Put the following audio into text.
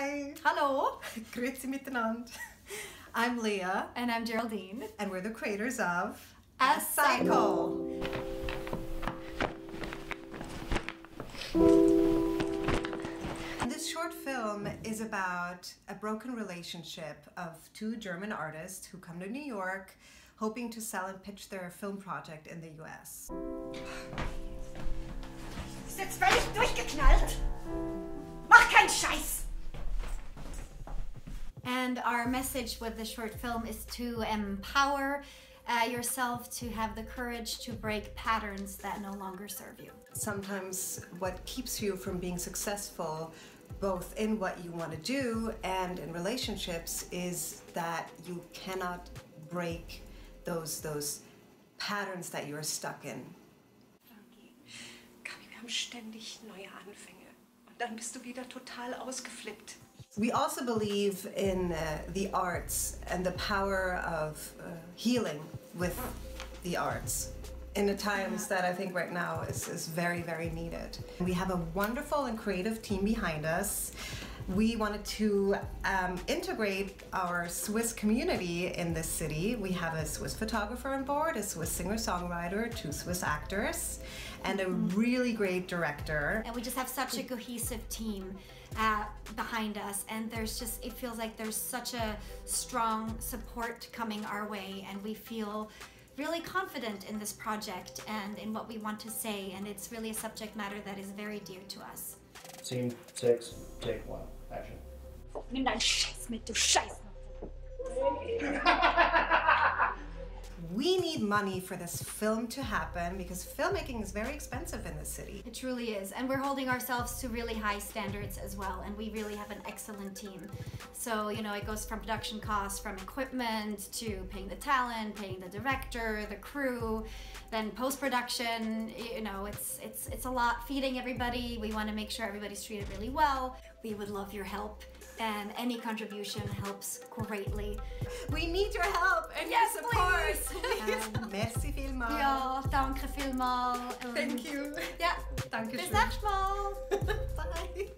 Hi. Hallo. Grüezi miteinander. I'm Leah. And I'm Geraldine. And we're the creators of A Cycle. This short film is about a broken relationship of two German artists who come to New York hoping to sell and pitch their film project in the US. Ist jetzt völlig durchgeknallt. Our message with the short film is to empower uh, yourself to have the courage to break patterns that no longer serve you. Sometimes what keeps you from being successful both in what you want to do and in relationships is that you cannot break those those patterns that you're stuck in. Frankie, Gabi, wir haben ständig neue Anfänge. Und dann bist du wieder total ausgeflippt. We also believe in uh, the arts and the power of uh, healing with the arts in the times that I think right now is, is very, very needed. We have a wonderful and creative team behind us. We wanted to um, integrate our Swiss community in this city. We have a Swiss photographer on board, a Swiss singer-songwriter, two Swiss actors, and a really great director. And we just have such a cohesive team uh, behind us and there's just it feels like there's such a strong support coming our way and we feel really confident in this project and in what we want to say and it's really a subject matter that is very dear to us. Scene six, take one, action. Nimm deinen Scheiß mit, du Scheiß. We need money for this film to happen because filmmaking is very expensive in this city. It truly is. And we're holding ourselves to really high standards as well. And we really have an excellent team. So, you know, it goes from production costs, from equipment to paying the talent, paying the director, the crew, then post-production, you know, it's it's it's a lot feeding everybody. We want to make sure everybody's treated really well. We would love your help and any contribution helps greatly. We need your help and Merci vielmals. Ja, danke vielmals. Thank you. Ja, Danke bis schön. nächstes Mal. Bye.